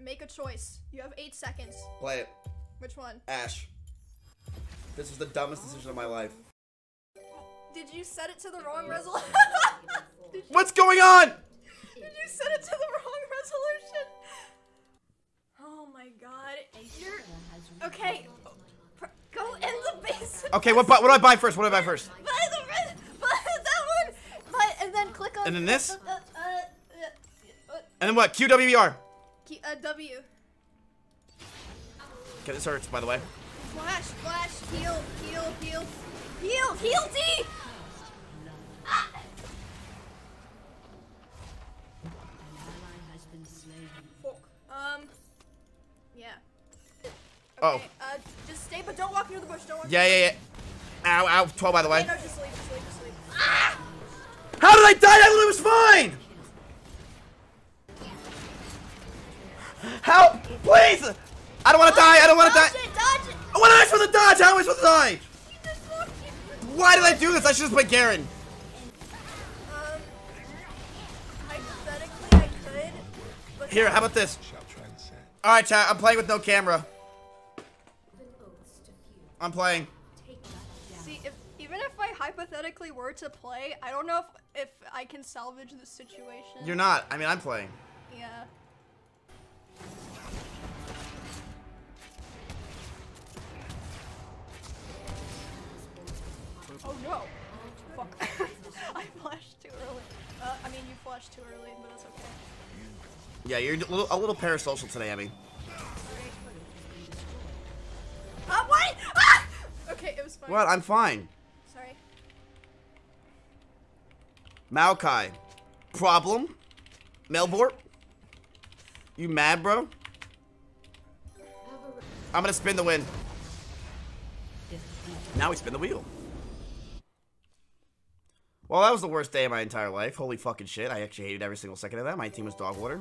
make a choice. You have eight seconds. Play it. Which one? Ashe. This was the dumbest decision of my life. Did you set it to the wrong resolution? What's going on? did you set it to the wrong resolution? Oh my god. You're okay. Go in the base. Okay, what, what do I buy first? What do I buy first? Buy the red. Buy that one. Buy and then click on. And then this? Uh, uh, uh, uh, And then what? QWER. Key- uh, W. Okay, this hurts, by the way. Flash, flash, heal, heal, heal, heal, heal, D. Ah. Um. Yeah. Oh. Uh, just stay, but don't walk near the bush. Don't walk. Yeah, yeah, yeah. Ow, ow. 12, by the way. Yeah, no, just leave, just leave, just leave. Ah! How did I die? I literally was fine! Help! Please! I don't want to die! I don't want to die! It, dodge it. What am I supposed to dodge? How am I supposed to die? You just walked in. Why did I do this? I should just play Garen. Um. Could. Here, how about this? Alright, chat. I'm playing with no camera. I'm playing. See, if even if I hypothetically were to play, I don't know if if I can salvage the situation. You're not. I mean, I'm playing. No! Fuck. I flashed too early. Uh, I mean, you flashed too early, but that's okay. Yeah, you're a little, a little parasocial today, Emmy. Ah, what? Ah! Okay, it was fine. What? I'm fine. Sorry. Maokai. Problem? Melbort? You mad, bro? I'm gonna spin the win. Now we spin the wheel. Well, that was the worst day of my entire life. Holy fucking shit. I actually hated every single second of that. My team was dog water.